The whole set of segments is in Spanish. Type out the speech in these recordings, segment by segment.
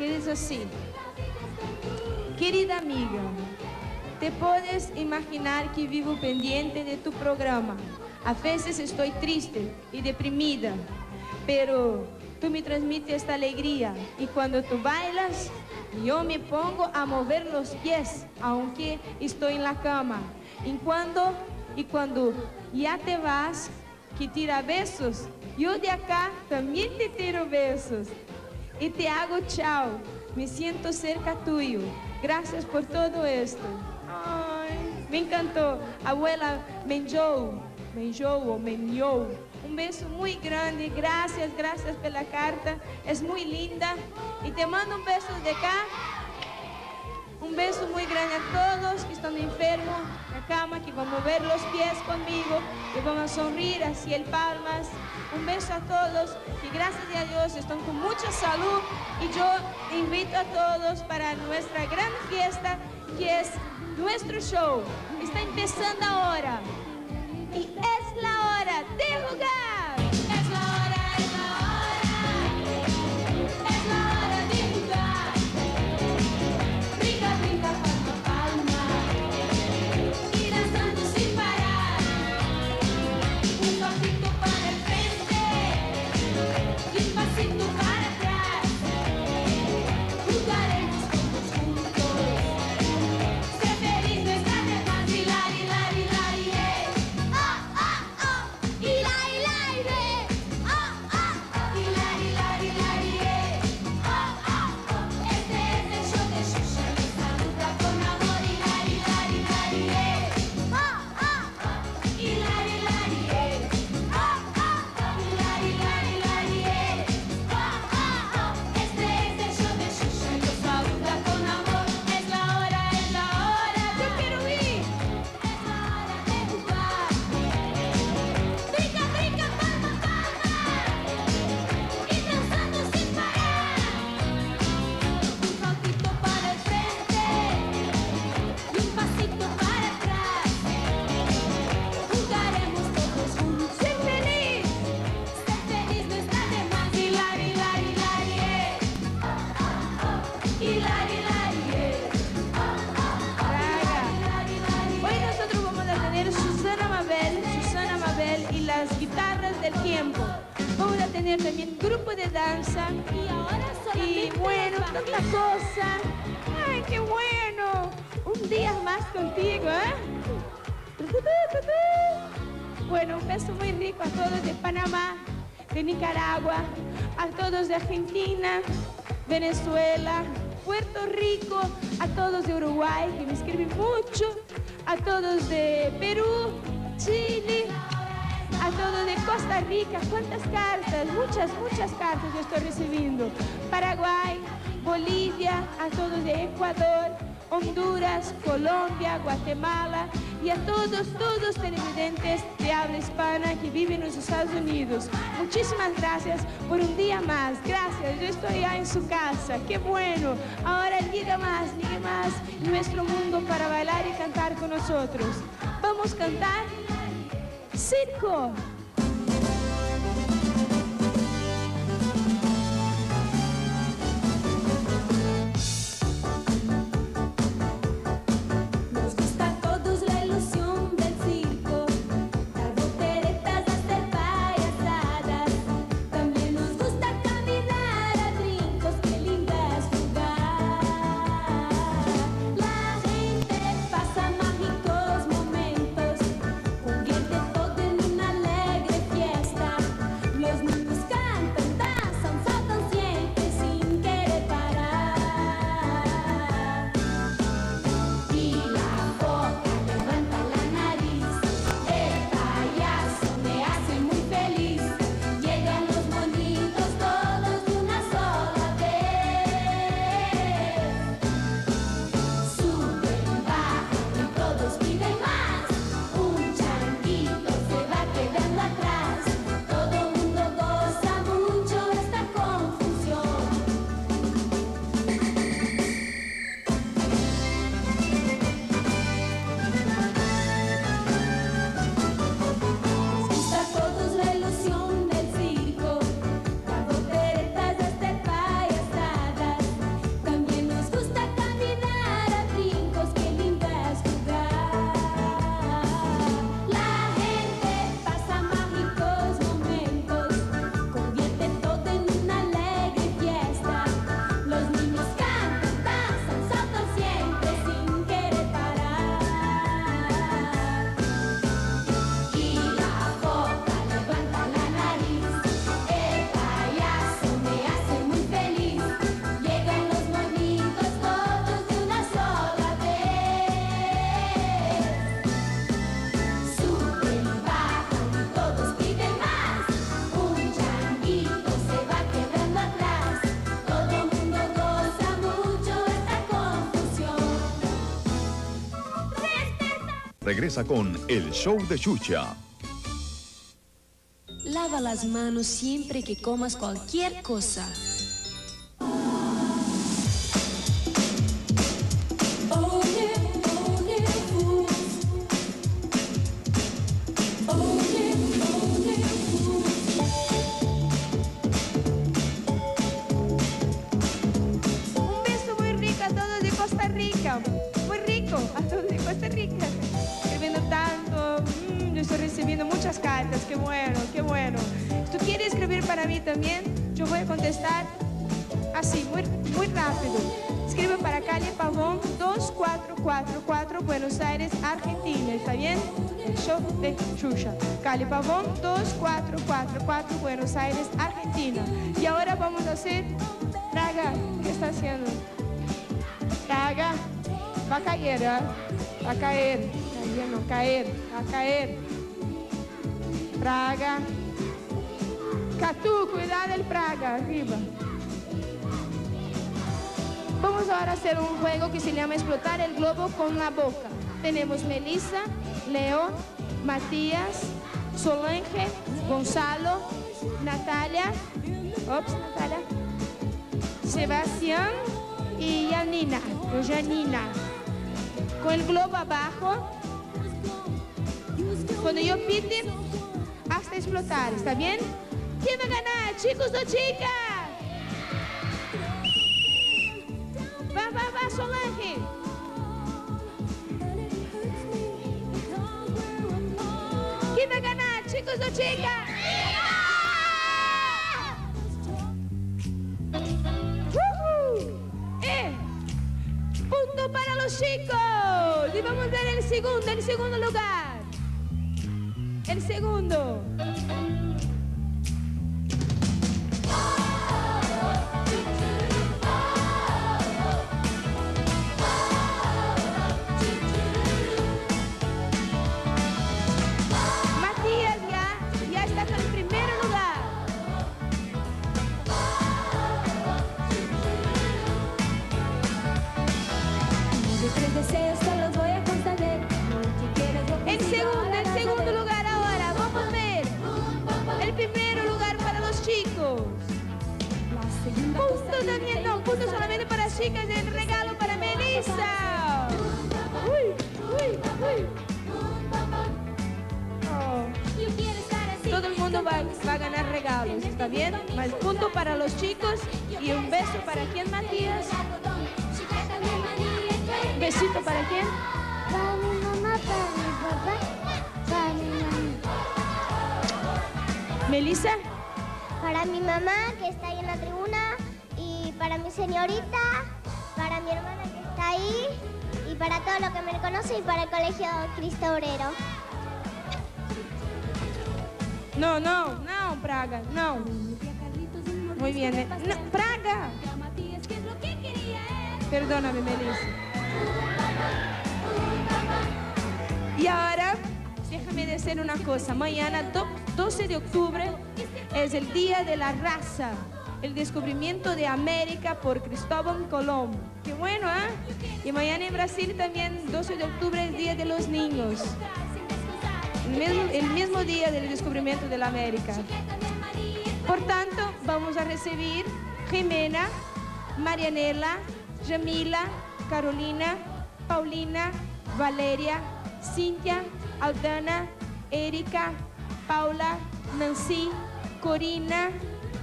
que así. Querida amiga, te puedes imaginar que vivo pendiente de tu programa. A veces estoy triste y deprimida, pero tú me transmites esta alegría y cuando tú bailas, yo me pongo a mover los pies, aunque estoy en la cama. Y cuando, y cuando ya te vas, que tira besos, yo de acá también te tiro besos. Y te hago chao, me siento cerca tuyo. Gracias por todo esto. Ay, me encantó. Abuela Menjou, Menjou o Menjou. Un beso muy grande. Gracias, gracias por la carta. Es muy linda. Y te mando un beso de acá. Un beso muy grande a todos que están enfermos cama, que van a mover los pies conmigo, que van a sonreír hacia el palmas. Un beso a todos, que gracias a Dios están con mucha salud. Y yo invito a todos para nuestra gran fiesta, que es nuestro show. Está empezando ahora. Y es la hora de jugar. Nicaragua, a todos de Argentina, Venezuela, Puerto Rico, a todos de Uruguay, que me escriben mucho, a todos de Perú, Chile, a todos de Costa Rica. ¿Cuántas cartas? Muchas, muchas cartas yo estoy recibiendo. Paraguay, Bolivia, a todos de Ecuador, Honduras, Colombia, Guatemala y a todos, todos televidentes de habla hispana que viven en los Estados Unidos. Muchísimas gracias por un día más. Gracias, yo estoy ya en su casa. Qué bueno. Ahora liga más, liga más nuestro mundo para bailar y cantar con nosotros. Vamos a cantar circo. Regresa con el show de Chucha. Lava las manos siempre que comas cualquier cosa. Recibiendo muchas cartas. Qué bueno, qué bueno. Tú quieres escribir para mí también, yo voy a contestar así, muy, muy rápido. Escribe para calle Pavón 2444, Buenos Aires, Argentina. ¿Está bien? El show de Xuxa. Calle Pavón 2444, Buenos Aires, Argentina. Y ahora vamos a hacer Praga, ¿qué está haciendo? Praga, va a caer, ¿eh? Va a caer. Caer, no, caer, va a caer. Praga. Catu, cuidado el Praga, arriba. Vamos ahora a hacer un juego que se llama Explotar el globo con la boca. Tenemos Melissa, León, Matías, Solange, Gonzalo, Natalia, ops, Natalia, Sebastián y Janina, o Janina. Con el globo abajo. Cuando yo pite, explotar, ¿está bien? ¿Quién va a ganar, chicos o chicas? Va, va, va, Solange. ¿Quién va a ganar, chicos o chicas? ¡Woohoo! ¡Eh! Punto para los chicos. Y vamos a ver el segundo, el segundo lugar. El segundo. Punto solamente para chicas, el regalo para Melissa. Uy, uy, uy. Oh. Todo el mundo va, a ganar regalos, ¿está bien? Más punto para los chicos y un beso para quién, Matías. Un besito para quién. Para mi mamá, para mi papá, para mi mamá. Melissa. Para mi mamá que está ahí en la tribuna para mi señorita, para mi hermana que está ahí y para todo lo que me conoce y para el colegio Cristo Obrero. No, no, no, Praga, no. Muy bien. eh. Praga. Perdóname, Melissa. Y ahora, déjame decir una cosa. Mañana, do- 12 de octubre, es el Día de la Raza, el descubrimiento de América por Cristóbal Colón. Qué bueno, ¿ah? Y mañana en Brasil también, 12 de octubre, es Día de los Niños. El mismo, el mismo día del descubrimiento de la América. Por tanto, vamos a recibir Jimena, Marianela, Jamila, Carolina, Paulina, Valeria, Cintia, Aldana, Erika, Paula, Nancy, Corina,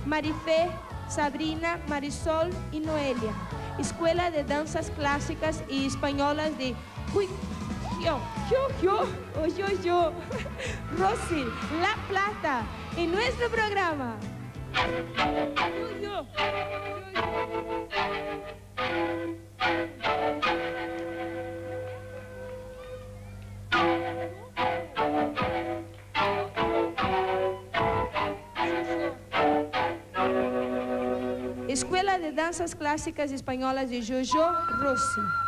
Marifé, Sabrina, Marisol y Noelia. Escuela de Danzas Clásicas y Españolas de Uy, yo, yo, yo, yo, yo, Rosy, La Plata, en nuestro programa. De Danzas Clásicas Espanholas de Jojo Rossi.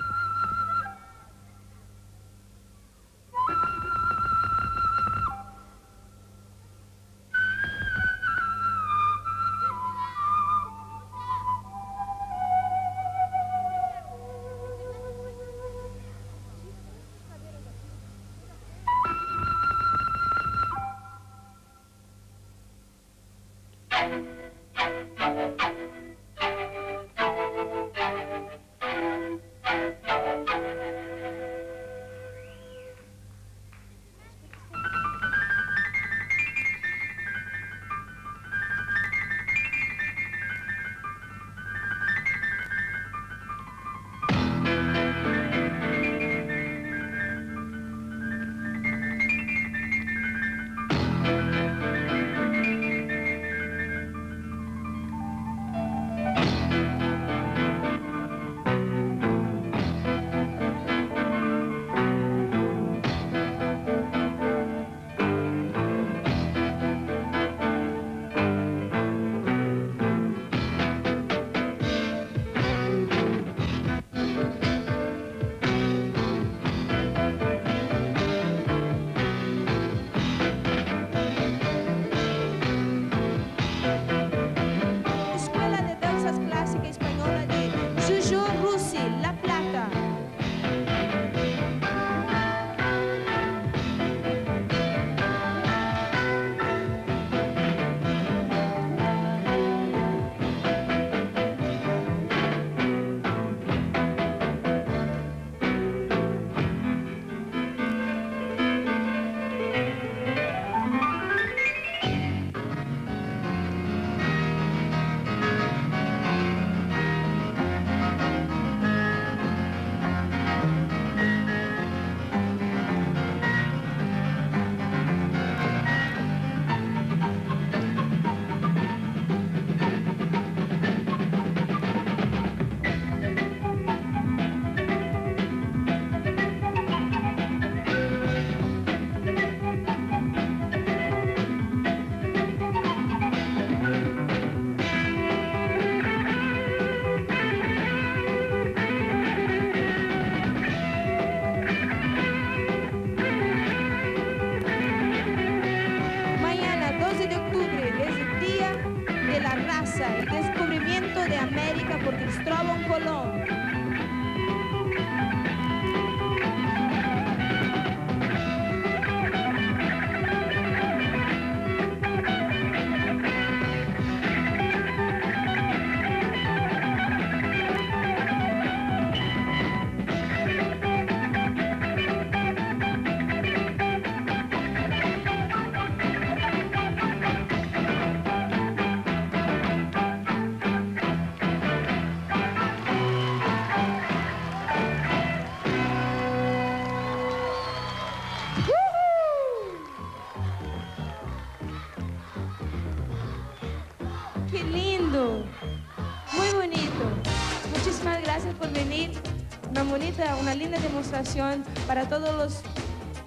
Para todos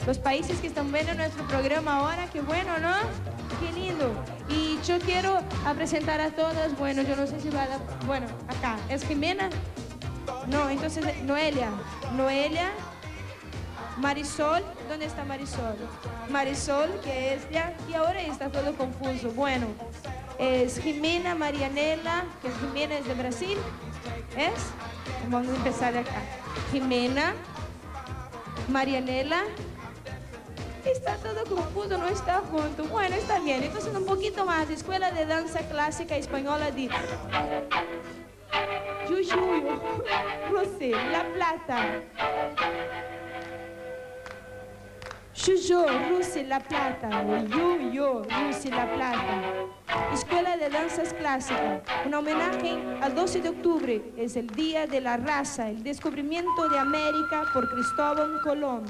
los, países que están viendo nuestro programa ahora. Qué bueno, ¿no? Qué lindo. Y yo quiero a presentar a todas. Bueno, yo no sé si va a dar. Bueno, acá. ¿Es Jimena? No, entonces Noelia. Noelia. Marisol, ¿dónde está Marisol? Marisol, que es ya, y ahora está todo confuso. Bueno, es Jimena Marianela, que Jimena es de Brasil. ¿Es? Vamos a empezar acá. Jimena, Marianela. Está todo confuso, no está junto. Bueno, está bien. Entonces, un poquito más. Escuela de Danza Clásica Española de Jujuy, José, La Plata. Rusia, La Plata. Yuyo, Rusia, La Plata. Escuela de Danzas Clásicas. Un homenaje al 12 de octubre. Es el Día de la Raza, el descubrimiento de América por Cristóbal Colón.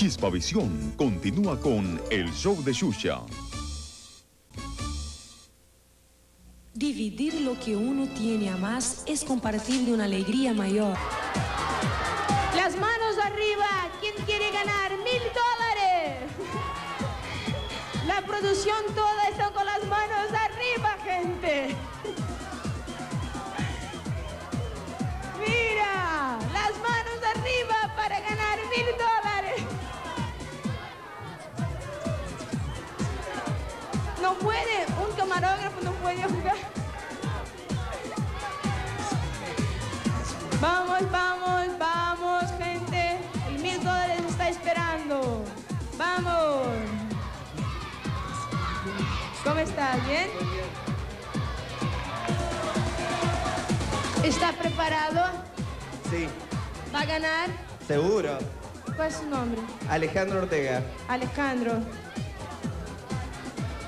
Chispavisión continúa con el show de Xuxa. Dividir lo que uno tiene a más es compartir de una alegría mayor. Las manos arriba. ¿Quién quiere ganar mil dólares? La producción toda camarógrafo no puede jugar. Vamos, vamos, vamos, gente. El mil dólares está esperando. Vamos. ¿Cómo estás? ¿Bien? ¿Está preparado? Sí, ¿Va a ganar? seguro. ¿Cuál es su nombre? Alejandro Ortega. Alejandro.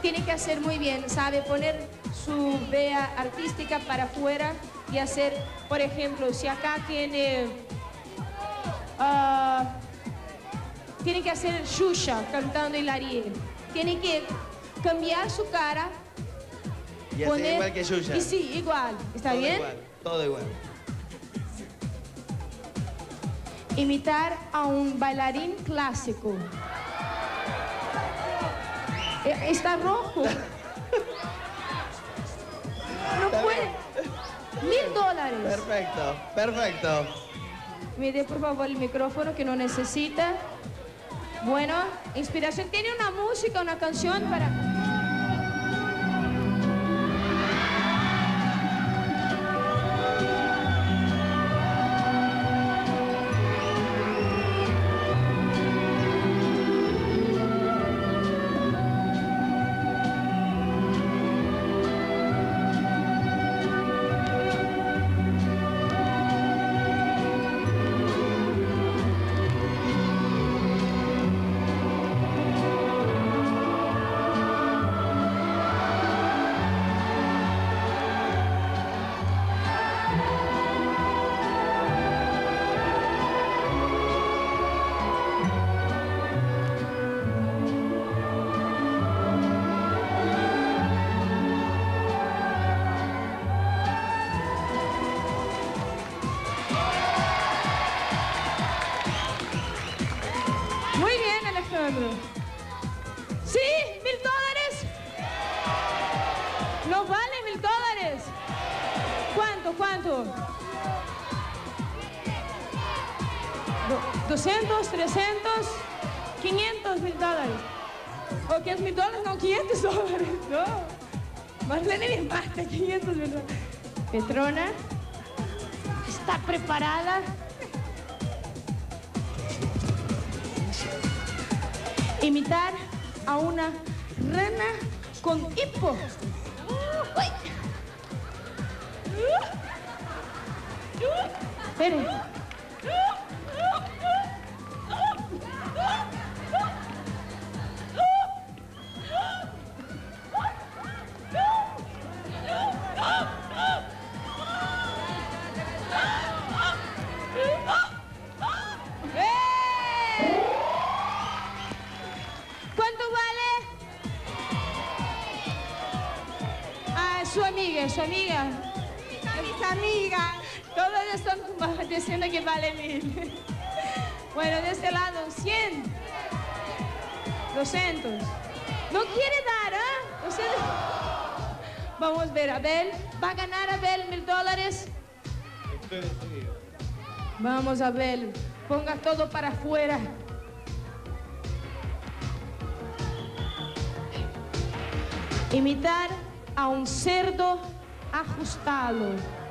Tiene que hacer muy bien, sabe poner su vea artística para afuera y hacer, por ejemplo, si acá tiene... ah, tiene que hacer Xuxa cantando Hilariel. Tiene que cambiar su cara. Y hacer igual que. Y sí, igual. ¿Está Todo bien? igual, todo igual. imitar a un bailarín clásico. Eh, Está rojo. No puede. Mil dólares. Perfecto, perfecto. Me dé por favor el micrófono que no necesita. Bueno, inspiración. ¿Tiene una música, una canción para... dólares. O 500 mil dólares, no, 500 dólares. No. Marlene me mata, 500 mil dólares. Petrona está preparada. Imitar a una rana con hipo. Espere. Su amiga, su amiga. Mis amigas. Todas están diciendo que vale mil. Bueno, de este lado, 100. 200. No quiere dar. 200. Vamos a ver, Abel. ¿Va a ganar Abel mil dólares? Vamos, Abel. Ponga todo para afuera. Imitar a un cerdo ajustá-lo.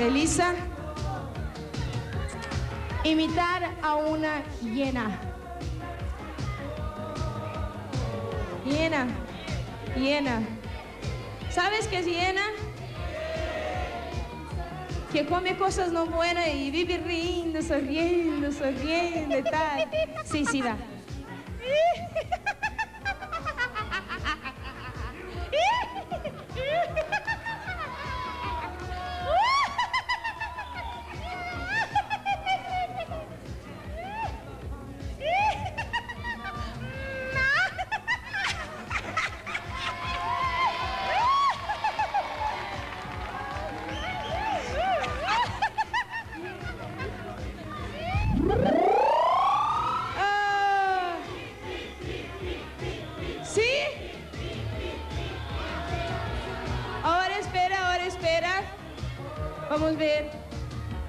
Elisa. Imitar a una hiena. Hiena. Hiena. ¿Sabes qué es hiena? Que come cosas no buenas y vive riendo, sonriendo, sonriendo y tal. Sí, sí, va.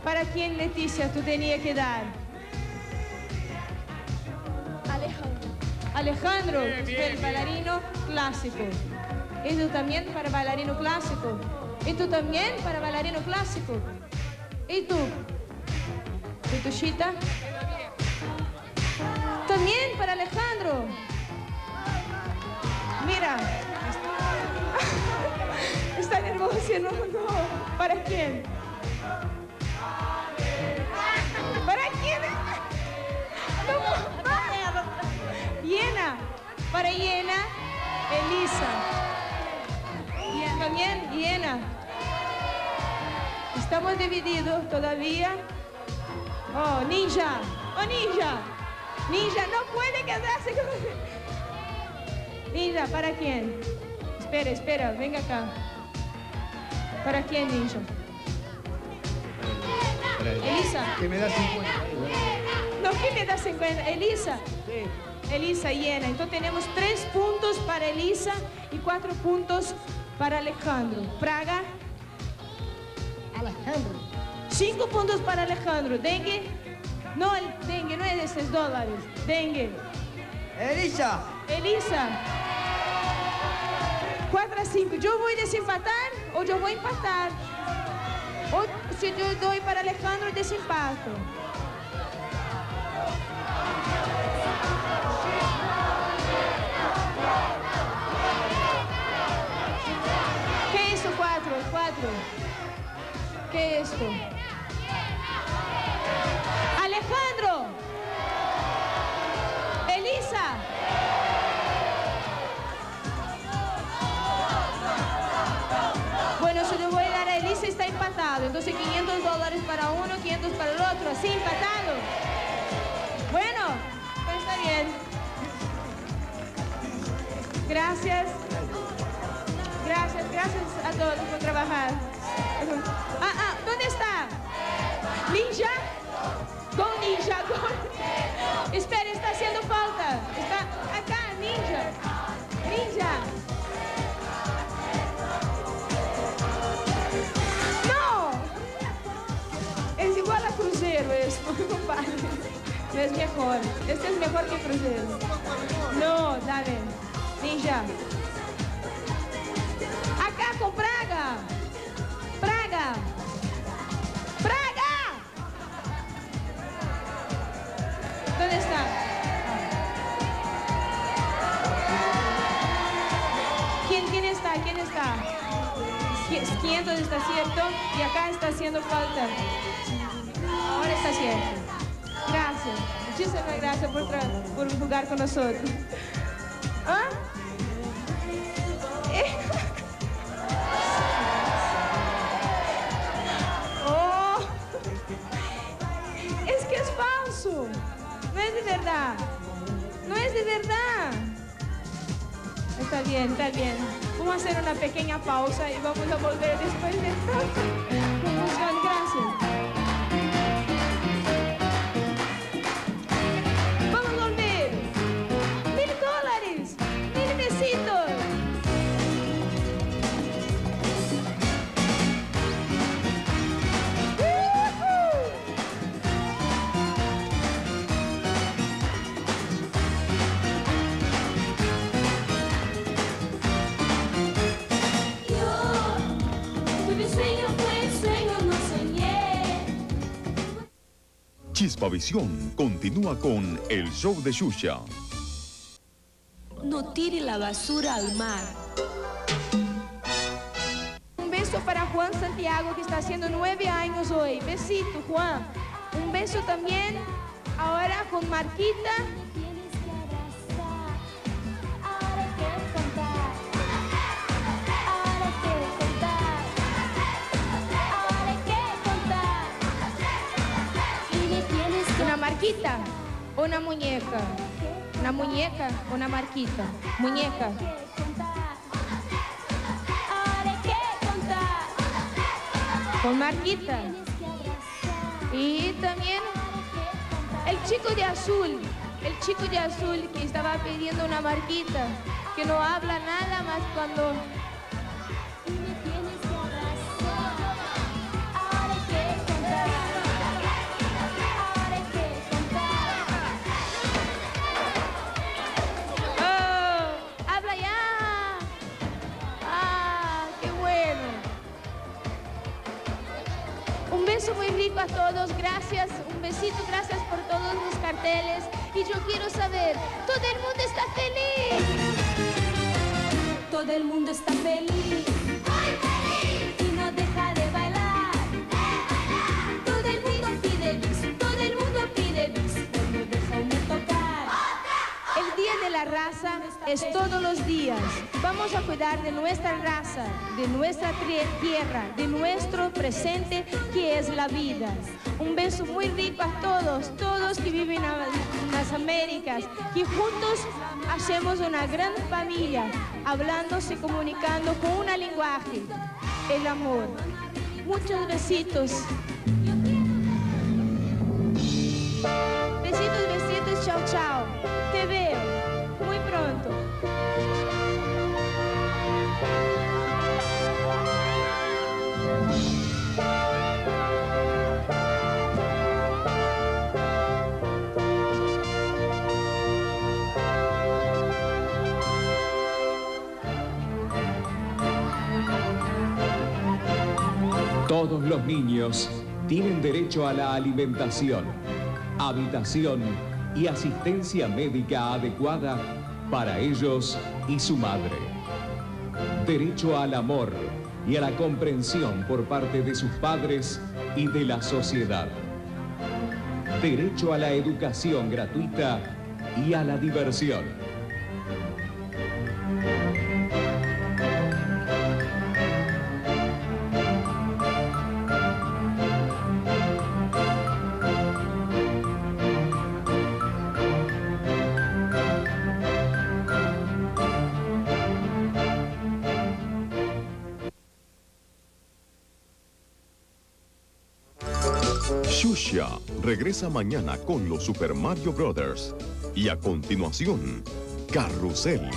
¿Para quién, Leticia, tú tenías que dar? Alejandro. Alejandro, el bailarino clásico. Y tú también para bailarino clásico. Y tú también para bailarino clásico. ¿Y tú? ¿Y tú, Chita? También para Alejandro. Mira. Está nervioso, no, no. ¿Para quién? Para Hiena, Elisa. Y también Hiena. Estamos divididos todavía. Oh, Ninja. Oh, Ninja. Ninja, no puede quedarse con... Ninja, ¿para quién? Espera, espera, venga acá. ¿Para quién, Ninja? Elisa. Que me da 50. No, ¿quién me da 50? Elisa. Elisa Hiena. Entonces tenemos tres puntos para Elisa y cuatro puntos para Alejandro. Praga. Alejandro. Cinco puntos para Alejandro. Dengue. No, el dengue no es de esos dólares. Dengue. Elisa. Elisa. 4 a 5. ¿Yo voy a desempatar o yo voy a empatar? O si yo doy para Alejandro, desempato. ¿Qué es esto? Alejandro. Elisa. Bueno, se lo voy a dar a Elisa, está empatado. Entonces 500 dólares para uno, 500 para el otro, así empatado. Bueno, pues está bien. Gracias. Gracias, gracias a todos por trabajar. Ah, ah, ¿dónde está? Ninja. Go Ninja, go. Espera, está haciendo falta. Está acá, Ninja. Ninja. No. Es igual a Cruzeiro esto, compadre. No es mejor. Este es mejor que Cruzeiro. No, dale. Ninja. Praga. Praga. Praga. ¿Dónde está? ¿Quién, quién está? ¿Quién está? 500 está cierto y acá está haciendo falta. Ahora está cierto. Gracias. Muchísimas gracias por, por jugar con nosotros. ¿Ah? Bien, está bien. Vamos a hacer una pequeña pausa y vamos a volver después de tanta Chispavisión continúa con el show de Xuxa. No tire la basura al mar. Un beso para Juan Santiago que está haciendo nueve años hoy. Besito, Juan. Un beso también ahora con Marquita. Marquita o una muñeca. Una muñeca o una Marquita. Muñeca. Con Marquita. Y también el chico de azul. El chico de azul que estaba pidiendo una Marquita. Que no habla nada más cuando a todos, gracias. Un besito, gracias por todos los carteles. Y yo quiero saber, ¿todo el mundo está feliz? Todo el mundo está feliz. Es todos los días. Vamos a cuidar de nuestra raza, de nuestra tierra, de nuestro presente que es la vida. Un beso muy rico a todos, todos que viven en las Américas, que juntos hacemos una gran familia, hablándose, comunicando con una lenguaje, el amor. Muchos besitos. Besitos, besitos, chao, chao. Pronto. Todos los niños tienen derecho a la alimentación, habitación y asistencia médica adecuada para ellos y su madre. Derecho al amor, y a la comprensión por parte de sus padres y de la sociedad. Derecho a la educación gratuita y a la diversión. Regresa mañana con los Super Mario Brothers. Y a continuación, Carrusel.